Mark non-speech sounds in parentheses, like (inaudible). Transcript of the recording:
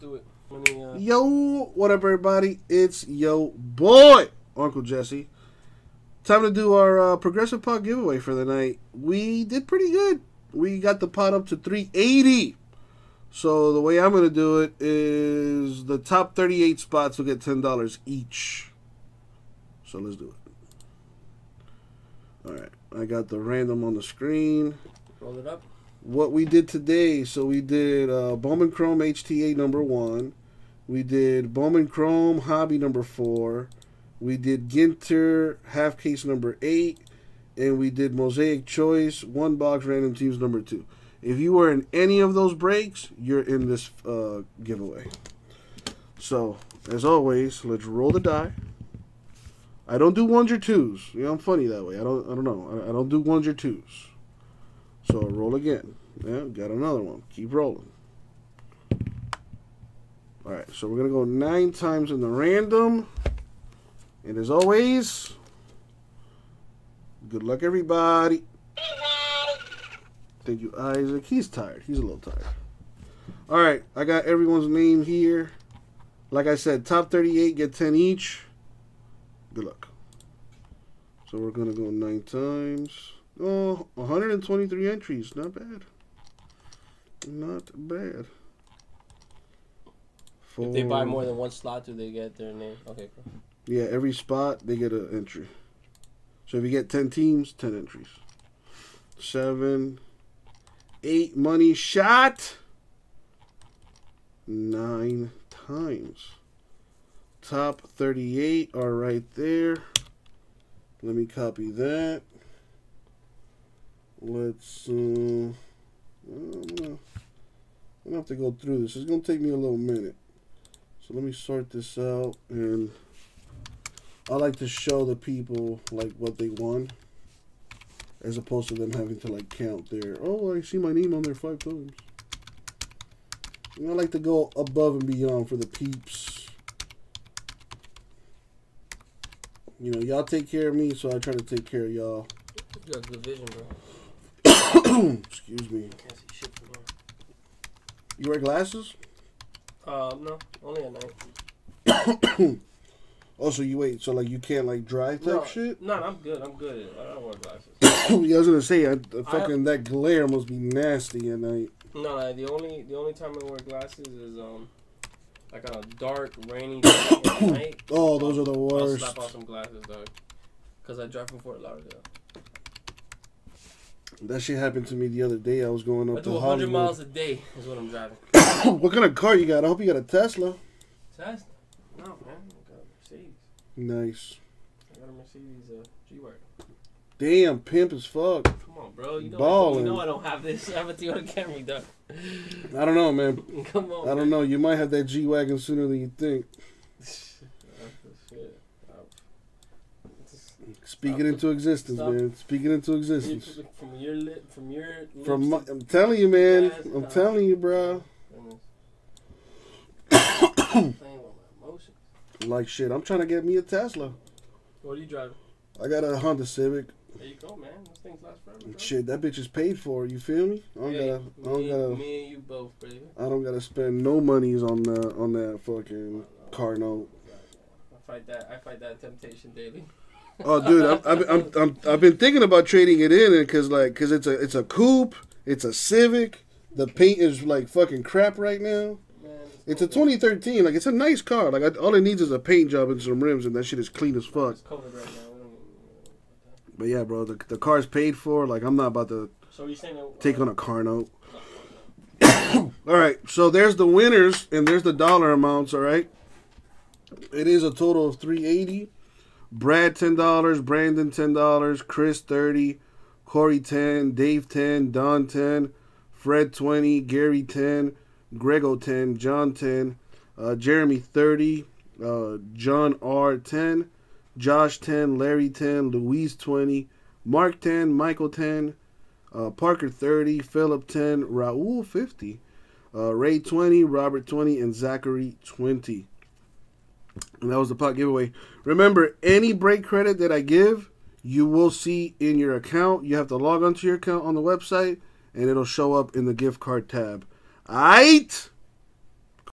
do it. Uh... Yo, what up, everybody? It's yo boy, Uncle Jesse. Time to do our uh, progressive pot giveaway for the night. We did pretty good. We got the pot up to 380. So the way I'm going to do it is the top 38 spots will get $10 each. So let's do it. All right, I got the random on the screen. Roll it up. What we did today, so we did uh, Bowman Chrome HTA number one. We did Bowman Chrome Hobby number four. We did Ginter half case number eight. And we did Mosaic Choice one box random teams number two. If you were in any of those breaks, you're in this uh, giveaway. So, as always, let's roll the die. I don't do ones or twos. You know, I'm funny that way. I don't. I don't know. I don't do ones or twos. So roll again. Yeah, got another one. Keep rolling. All right. So we're gonna go nine times in the random. And as always, good luck, everybody. Thank you, Isaac. He's tired. He's a little tired. All right. I got everyone's name here. Like I said, top 38 get 10 each. Good luck. So we're going to go nine times. Uh, oh, 123 entries. Not bad. Not bad. Four. If they buy more than one slot, do they get their name? Okay, cool. Yeah, every spot, they get an entry. So if you get 10 teams, 10 entries. Seven. Eight money shot. Nine times. Top 38 are right there. Let me copy that. Let's, uh, I'm gonna, I'm gonna have to go through this. It's gonna take me a little minute. So let me sort this out and I like to show the people like what they won as opposed to them having to like count their, oh, I see my name on there five times. And I like to go above and beyond for the peeps. You know, y'all take care of me, so I try to take care of y'all. You got good vision, bro. (coughs) Excuse me. Can't see shit from here. You wear glasses? Uh, no, only at night. (coughs) Oh, so you wait, so like you can't like drive type no, shit? No, I'm good. I'm good. I don't wear glasses. (coughs) yeah, I was gonna say, I, fucking that glare must be nasty at night. No, no, the only the only time I wear glasses is um like on a dark, rainy night. Oh, those are the worst. I'll slap on some glasses, dog. Cause I drive from Fort Lauderdale. That shit happened to me the other day. I was going up I do to 100 Hollywood. miles a day is what I'm driving. (coughs) what kind of car you got? I hope you got a Tesla. Tesla? No, man. I got a Mercedes. Nice. I got a Mercedes uh, G-Wagon. Damn, pimp as fuck. Come on, bro. You know, Ballin'. you know I don't have this. (laughs) I have a Toyota Camry, dog. I don't know, man. (laughs) Come on. I don't know. You might have that G wagon sooner than you think. (laughs) Shit. Speak Stop it into existence, Stop. man. Speak it into existence. From your lip, from your lips From my, I'm telling you, man. I'm telling you, bro. Playing with my emotions. Like shit, I'm trying to get me a Tesla. What are you driving? I got a Honda Civic. There you go, man. Those things last forever. Bro. Shit, that bitch is paid for. You feel me? I don't Hey, gotta. I don't me, gotta. me and you both, baby. I don't gotta spend no monies on that on that fucking car note. I fight that. I fight that temptation daily. Oh, dude, I'm, I'm, I'm, I'm, I've been thinking about trading it in because like because it's a it's a coupe, it's a Civic. The paint is like fucking crap right now. Man, It's a 2013. Like it's a nice car. Like I, all it needs is a paint job and some rims, and that shit is clean as fuck. It's right now. We don't even- But yeah, bro, the the car's paid for. Like I'm not about to So saying that, uh, take on a car note. (coughs) all right, so there's the winners and there's the dollar amounts. All right, it is a total of 380. Brad ten dollars, Brandon ten dollars, Chris thirty, Corey ten, Dave ten, Don ten, Fred twenty, Gary ten, Grego ten, John ten, uh, Jeremy thirty, uh, John R ten, Josh ten, Larry ten, Louise twenty, Mark ten, Michael ten, uh, Parker 30, Philip 10, Raul 50, uh, Ray 20, Robert 20, and Zachary 20. And that was the pot giveaway. Remember, any break credit that I give, you will see in your account. You have to log onto your account on the website, and it'll show up in the gift card tab. Aight?